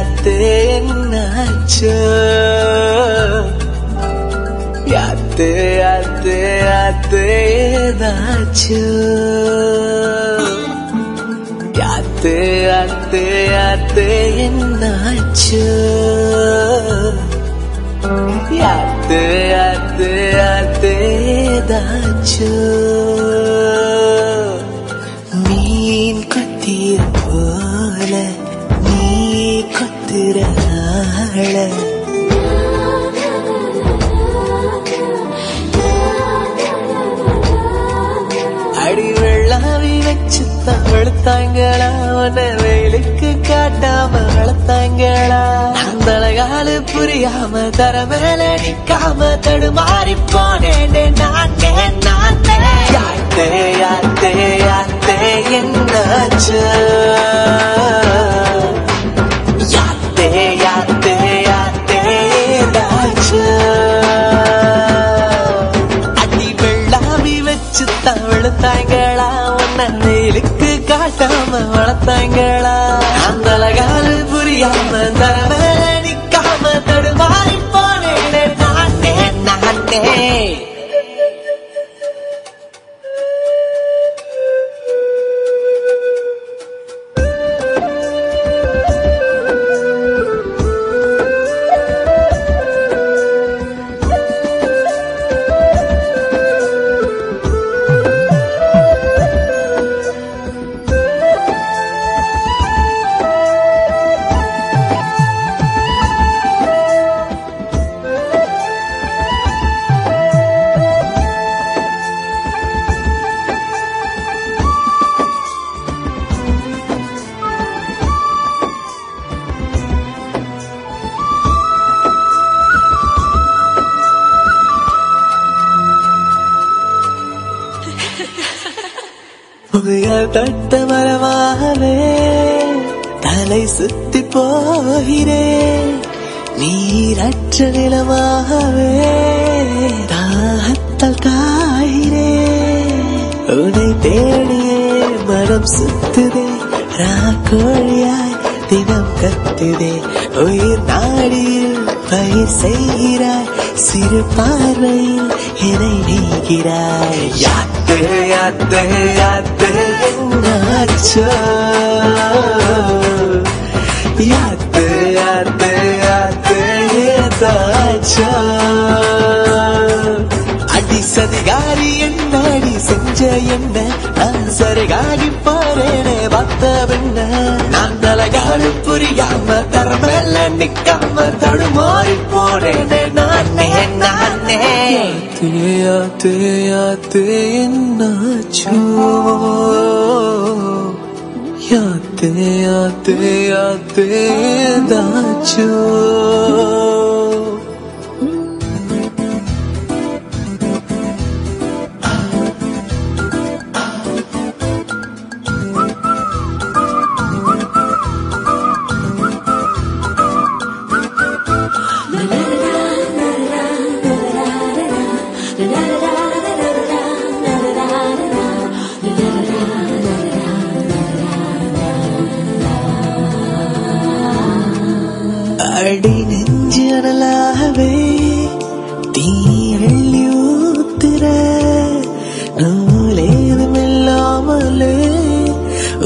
யாத்தே யாத்தே என்னாச்சோ யாத்தே யாத்தே யாத்தே ஏதாச்சோ யாத்தே யாத்தே யாத்தே என்னாச்சோ யாத்தே யாத்தே யாத்தே ஏதாச்சோ மீன் வளர்த்தாங்களா? உன்னை வெயிலுக்கு காட்டாம வளர்த்தாங்களா? அந்த அழகாலு புரியாம தர மேல நிக்காம தடுமாறி போனேன் நானே நானே. யாத்தே யாத்தே யாத்தே என்னாச்சு? யாத்தே யாத்தே யாத்தே ஏதாச்சு அடி வச்சு காட்டாம வளர்த்தாங்களா? அந்த அழகாலு புரியாம தரவே புயல் தட்ட மரமாகவே தலை சுத்தி போகிறேன் நீரற்ற நிலமாகவே தாகத்தால் காகிறேன் உனை தேடியே மனம் சுத்துதே ராக்கோழியாய் கத்துதே உயிர் நாடியில் பயிர் செய்கிறாய். சிறு பார்வையில் என்னை நீகிறாய் யாத்து யாத்து யாத்து. என்னாச்சோ யாத்து யாத்து யாத்து. ஏதாச்சோ. அடி சதிகாரி என்னாடி செஞ்ச என்ன? நான் சரிகாகி பாரேனே பார்த்த பெண்ண நானும் புரியாம தரமேல நிக்காம தடுமாறி போறேனே நானே நானே. யாத்தே யாத்தே என்னாச்சோ? யாத்தே யாத்தே யாத்தே தாச்சோ கடலாகவே தீ அள்ளி ஊத்துற நூலேதும்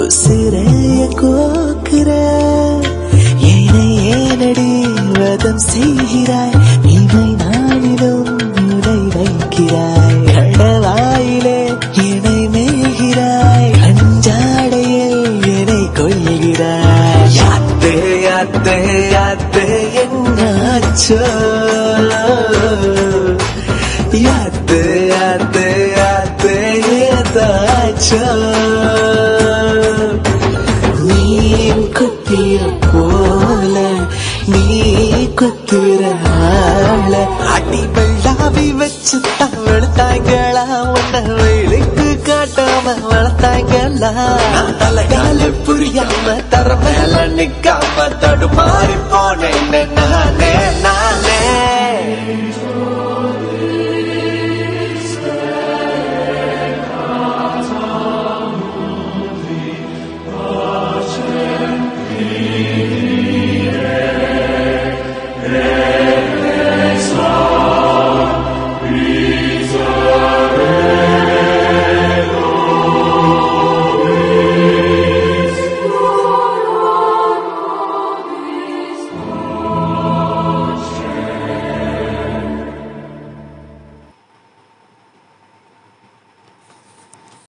உசிரைய கோக்குற என்னாச்சோ யாத்தே யாத்தே யாத்தே ஏதாச்சோ மீன் குத்திய போல நீ குத்துற ஆள. அடி வெள்ளாவி வச்சு தான் வெளுத்தாங்களா உன்னை வெயிலுக்கு காட்டாம தலைகால புரியாம தர மேல நிக்காம தடுமாறி போனேன் நானே நான்